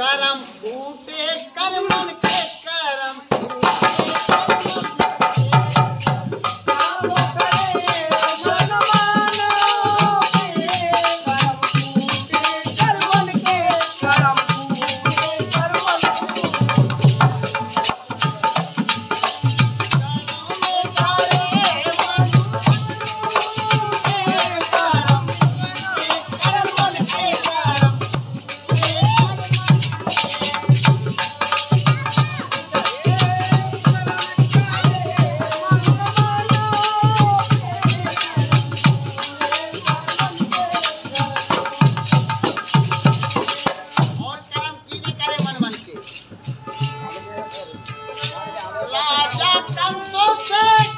करम फूटे कर मन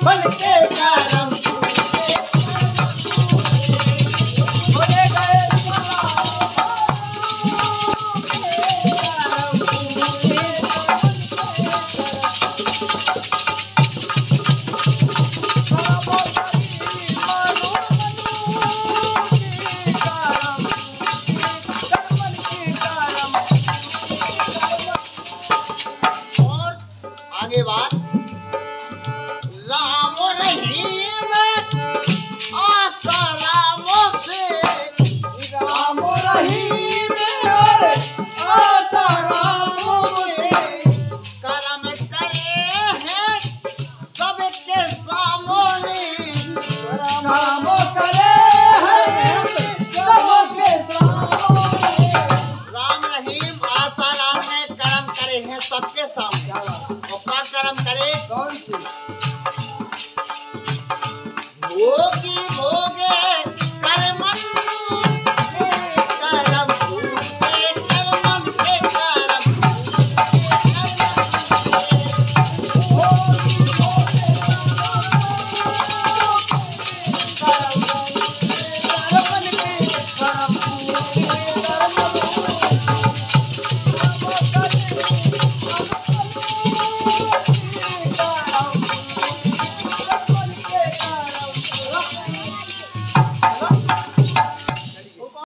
Vale, que बाद शर्म करे कौन सी